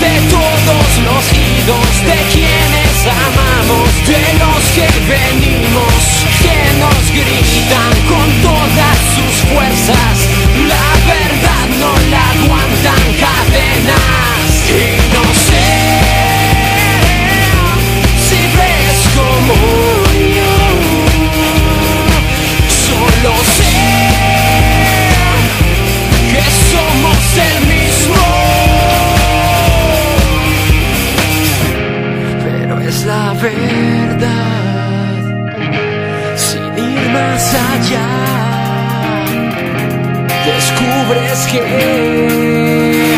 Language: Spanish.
de todos los idos de quienes han más allá, descubres que